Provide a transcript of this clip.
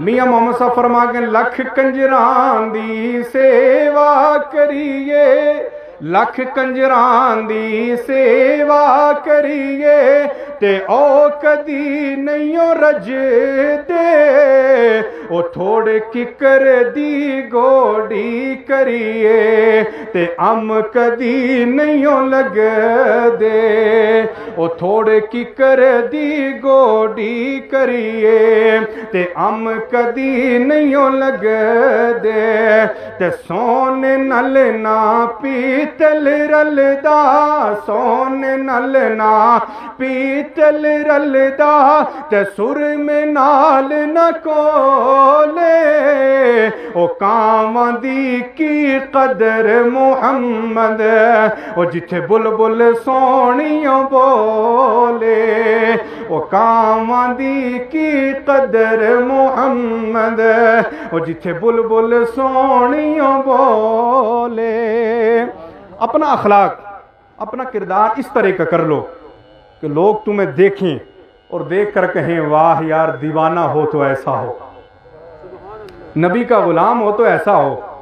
मिया मोहम्मद सफ़र फरमा लख कंजर की सेवा करिए, लख कंजरान दी सेवा करिए, ते ओ कदी नहीं रजदे, ओ थोड़े किकर दी गोडी करिए, ते अम कदी नहीं लगदे, ओ थोड़े किकर दी गोडी करिए ते अम कदी नहीं लगदे। ते सोन नल ना पीतल रलदा। सोन नल ना पीतल रलदा। ते सुर में नाल न कोले। ओ कावां दी की कदर मुहम्मद। ओ जिथे बुलबुल सोनियों बोले। वो कामादी की कदर मुहम्मद ओ जिथे बुलबुल सोनियों बोले। अपना अखलाक, अपना किरदार इस तरह का कर लो कि लोग तुम्हें देखें और देख कर कहें, वाह यार, दीवाना हो तो ऐसा हो। नबी का गुलाम हो तो ऐसा हो।